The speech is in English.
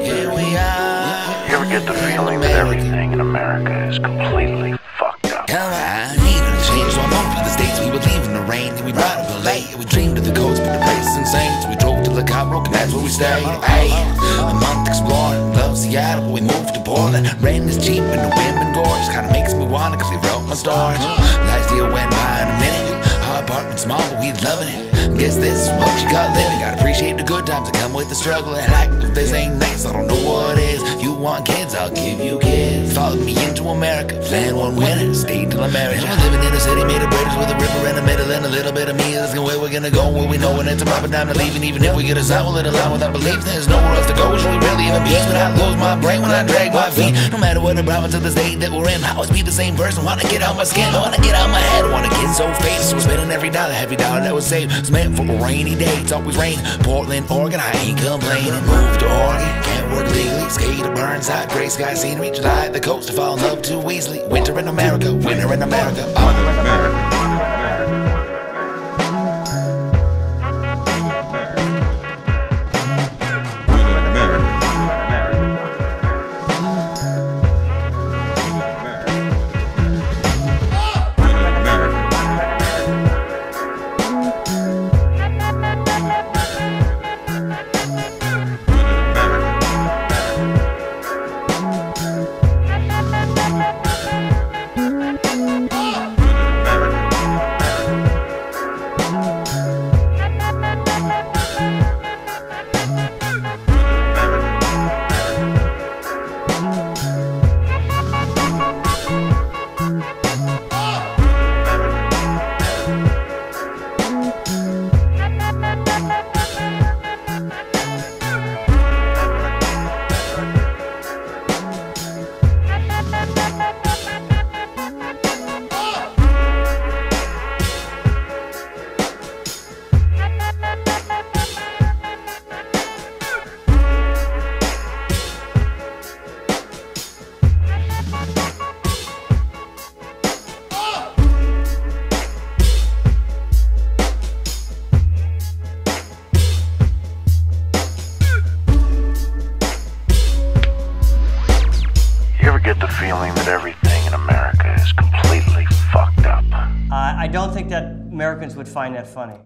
Here we are. You ever get the feeling that everything in America is completely fucked up? I need a change, so I moved the States. We were leaving the rain, and we up the late. We dreamed of the coast, but the place is insane. So we drove to La broke, and that's where we stayed. Hey, a month exploring, love Seattle, but we moved to Portland. Rain is cheap, and the wind gorgeous. Kinda makes me wanna, cause they wrote my stars. Last year when our apartment small, but we loving it. Guess this is what you got living, gotta appreciate the good times that come with the struggle, and like if this ain't nice, I don't know what is. You want kids, I'll give you kids. Follow me into America, plan one winner, stay till I'm married. I'm living in a city made of bridges with a river in the middle and a little bit of me. Go where we're gonna go, where we know when it's a proper time to leave. And even if we get a sign, we'll it line without belief. There's nowhere else to go. Should we really even be? When I lose my brain, when I drag my feet. No matter what the province of the state that we're in, I always be the same person. Wanna get out my skin, wanna get out my head, wanna get so. So we're spending every dollar, every dollar that was saved. It's meant for a rainy day. It's always rain. Portland, Oregon, I ain't complaining. Move to Oregon, can't work legally. Skate to Burnside, gray sky scenery. July the coast to fall in love too easily. Winter in America, winter in America. Oh. Feeling that everything in America is completely fucked up? Uh, I don't think that Americans would find that funny.